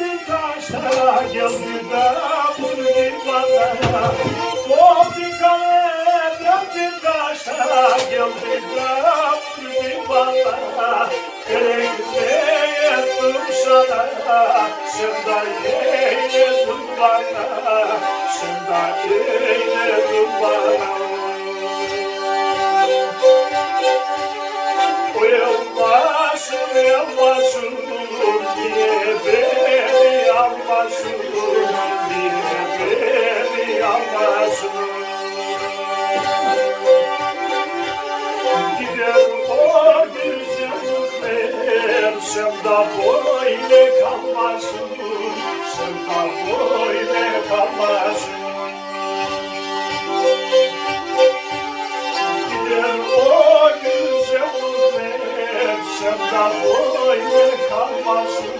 Geldi taşlara geldi de vurdu bana Doğdu kale geldi taşlara geldi de vurdu bana Gerekmeye durşana Sen de Sen de eyledin bana Uyanmasın, uyanmasın diye beni almasın, diye beni almasın. De böyle kalmasın, sen de böyle kalmasın. Gider o güzeller, sen de böyle kalmasın,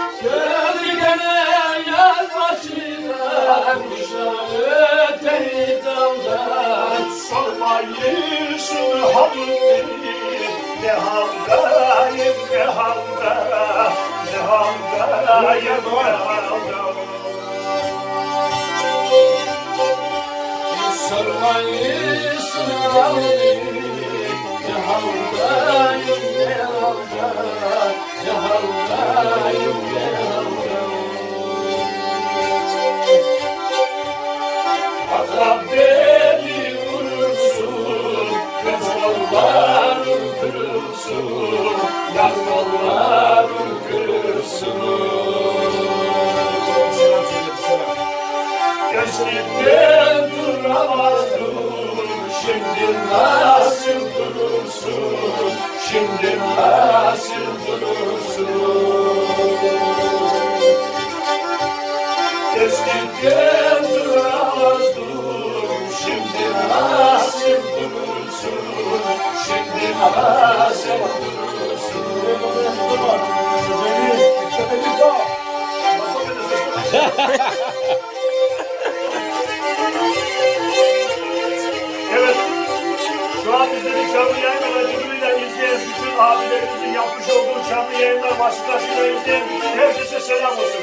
Sormayısın halimi ne haldayım ne halda ne haldayım ne halda. Sormayı sınavı Ne haldayım ne halda Ne haldayım ne halda canlı yayın aracılığıyla izleyen bütün abilerimizin yapmış olduğu canlı yayınlar vasıtasıyla izleyen bütün herkese selam olsun.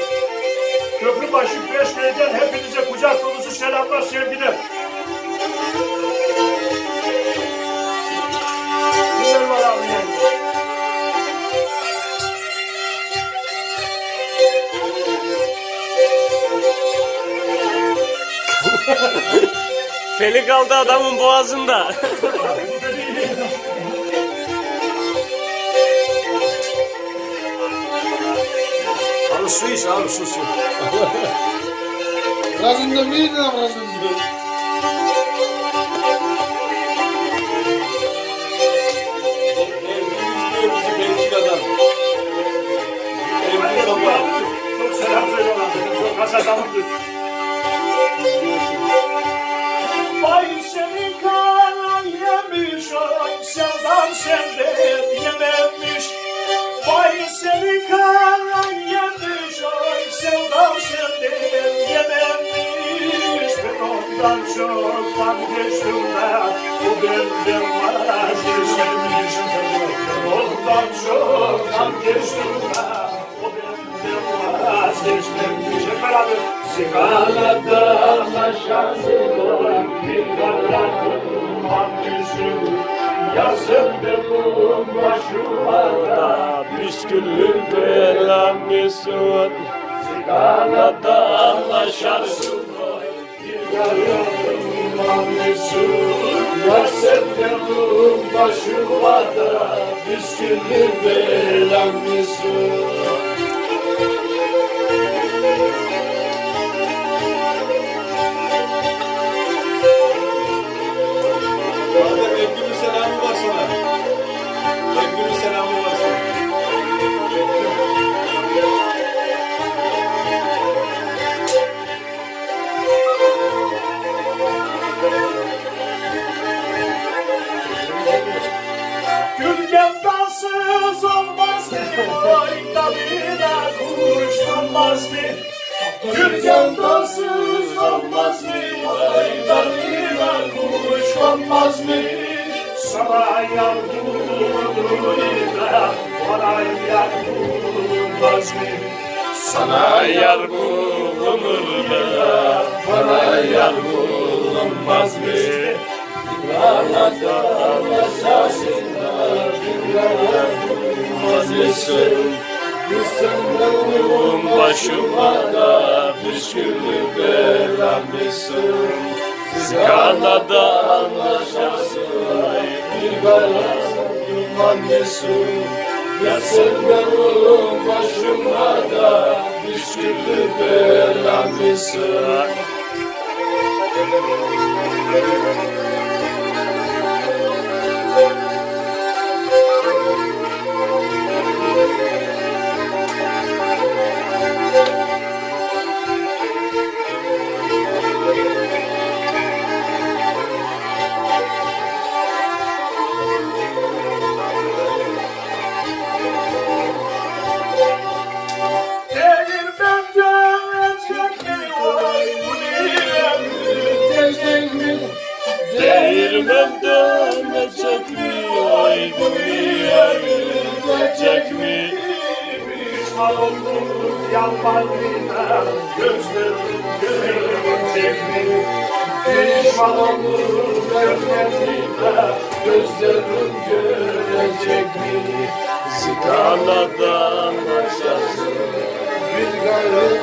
Köprübaşı Beşköy'den hepinize kucak dolusu selamlar, sevgiler. Kimler var abi yayında? Feli kaldı adamın boğazında. Abi su iç abi su su. Razında mıydı lan razında? Çok selam söyle. Çok has adamımdır. Vay senin kanan yemiş oy sevdam senden yememiş. Vay senin kanan Sigarada anlaşarsın. bir karanlık Yazın benim başıma da belamısın Adem Gürgen dansız olmaz mı? Aylarıyla kuş konmaz mı? Sana yar bulunurlar, bana yar bulunmaz mı? Sana yar bulunur da Bana yar bulunmaz mı? Anlatlar anlaşasınlar Vazgeçsin Oğlum başıma da püsküllü belamısın Skalada anlaşarsın Bir galasın Annesin Ya sen benim başıma da Püsküllü belamısın Pişman oldum yalvarıyla gözlerim görecek mi? Pişman oldum gözlerimle Gözlerim görecek mi? Skalada anlaşarsın Bir garip